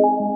Música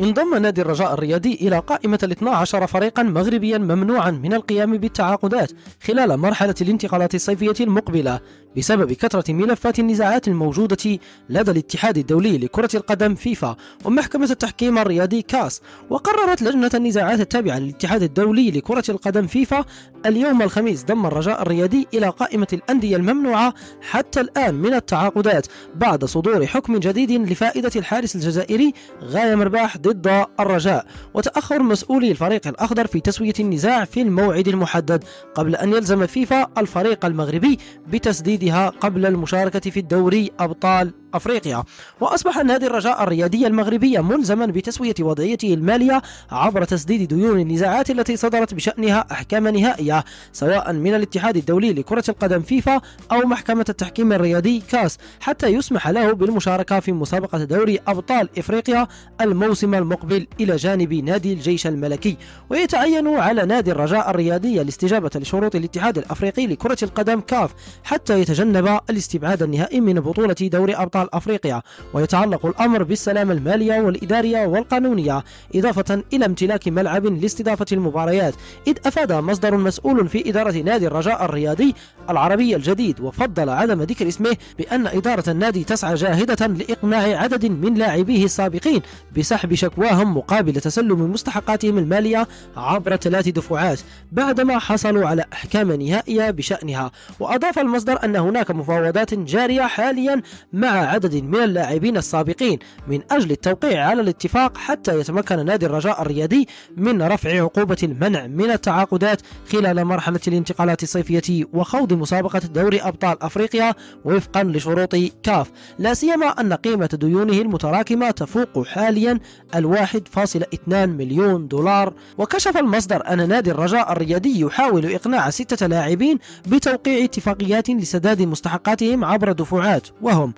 انضم نادي الرجاء الرياضي إلى قائمة ال 12 فريقا مغربيا ممنوعا من القيام بالتعاقدات خلال مرحلة الانتقالات الصيفية المقبلة بسبب كثرة ملفات النزاعات الموجودة لدى الاتحاد الدولي لكرة القدم فيفا ومحكمة التحكيم الرياضي كاس. وقررت لجنة النزاعات التابعة للاتحاد الدولي لكرة القدم فيفا اليوم الخميس ضم الرجاء الرياضي إلى قائمة الأندية الممنوعة حتى الآن من التعاقدات بعد صدور حكم جديد لفائدة الحارس الجزائري غاية مرباح ضد الرجاء. وتأخر مسؤولي الفريق الأخضر في تسوية النزاع في الموعد المحدد قبل أن يلزم فيفا الفريق المغربي بتسديدها قبل المشاركة في الدوري أبطال أفريقيا. وأصبح نادي الرجاء الرياضي المغربي ملزما بتسوية وضعيته المالية عبر تسديد ديون النزاعات التي صدرت بشأنها أحكام نهائية سواء من الاتحاد الدولي لكرة القدم فيفا أو محكمة التحكيم الرياضي كاس حتى يسمح له بالمشاركة في مسابقة دوري أبطال إفريقيا الموسم المقبل إلى جانب نادي الجيش الملكي. ويتعين على نادي الرجاء الرياضي الاستجابة لشروط الاتحاد الأفريقي لكرة القدم كاف حتى يتجنب الاستبعاد النهائي من بطولة دوري أبطال أبطال أفريقيا ويتعلق الأمر بالسلامة المالية والإدارية والقانونية إضافة إلى امتلاك ملعب لاستضافة المباريات. إذ أفاد مصدر مسؤول في إدارة نادي الرجاء الرياضي العربي الجديد وفضل عدم ذكر اسمه بأن إدارة النادي تسعى جاهدة لإقناع عدد من لاعبيه السابقين بسحب شكواهم مقابل تسلم مستحقاتهم المالية عبر ثلاث دفعات بعدما حصلوا على أحكام نهائية بشأنها. وأضاف المصدر أن هناك مفاوضات جارية حاليا مع عدد من اللاعبين السابقين من أجل التوقيع على الاتفاق حتى يتمكن نادي الرجاء الرياضي من رفع عقوبة المنع من التعاقدات خلال مرحلة الانتقالات الصيفية وخوض مسابقة دوري أبطال أفريقيا وفقا لشروط كاف. لا سيما أن قيمة ديونه المتراكمة تفوق حاليا الواحد فاصل اثنان مليون دولار. وكشف المصدر أن نادي الرجاء الرياضي يحاول إقناع ستة لاعبين بتوقيع اتفاقيات لسداد مستحقاتهم عبر دفعات وهم.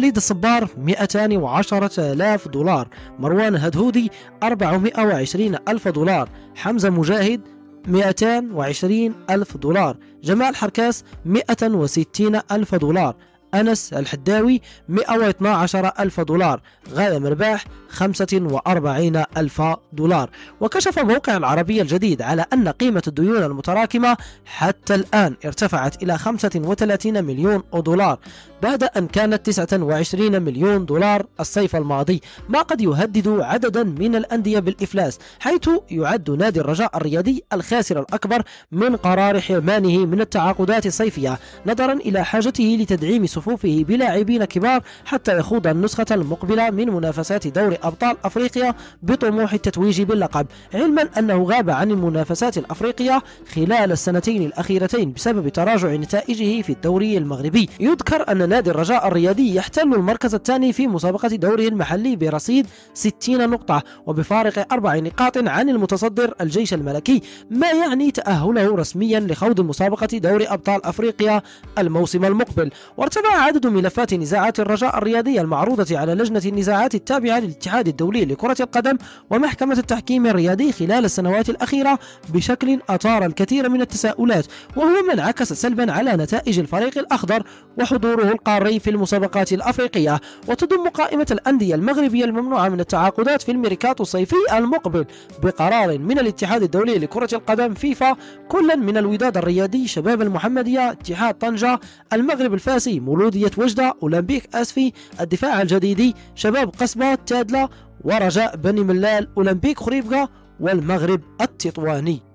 وليد الصبار 210 آلاف دولار مروان هدهودي 420 ألف دولار حمزة مجاهد 220 ألف دولار جمال حركاس 160 ألف دولار أنس الحداوي 112 ألف دولار غاية مرباح 45 ألف دولار. وكشف موقع العربية الجديد على أن قيمة الديون المتراكمة حتى الآن ارتفعت إلى 35 مليون دولار. بعد أن كانت 29 مليون دولار الصيف الماضي ما قد يهدد عددا من الأندية بالإفلاس حيث يعد نادي الرجاء الرياضي الخاسر الأكبر من قرار حرمانه من التعاقدات الصيفية نظرا إلى حاجته لتدعيم صفوفه بلاعبين كبار حتى يخوض النسخة المقبلة من منافسات دوري أبطال أفريقيا بطموح التتويج باللقب علما أنه غاب عن المنافسات الأفريقية خلال السنتين الأخيرتين بسبب تراجع نتائجه في الدوري المغربي. يذكر أن نادي الرجاء الرياضي يحتل المركز الثاني في مسابقة دوره المحلي برصيد 60 نقطة وبفارق أربع نقاط عن المتصدر الجيش الملكي ما يعني تأهله رسميا لخوض مسابقة دوري أبطال أفريقيا الموسم المقبل؟ وارتفع عدد ملفات نزاعات الرجاء الرياضية المعروضة على لجنة النزاعات التابعة للاتحاد الدولي لكرة القدم ومحكمة التحكيم الرياضي خلال السنوات الأخيرة بشكل أثار الكثير من التساؤلات وهو ما انعكس سلبا على نتائج الفريق الأخضر وحضوره القاري في المسابقات الأفريقية وتضم قائمة الأندية المغربية الممنوعة من التعاقدات في الميركاتو الصيفي المقبل بقرار من الاتحاد الدولي لكرة القدم فيفا كلا من الوداد الرياضي شباب المحمدية اتحاد طنجة المغرب الفاسي مولودية وجدة أولمبيك أسفي الدفاع الجديدي شباب قصبة تادلة ورجاء بني ملال أولمبيك خريبكا والمغرب التطواني.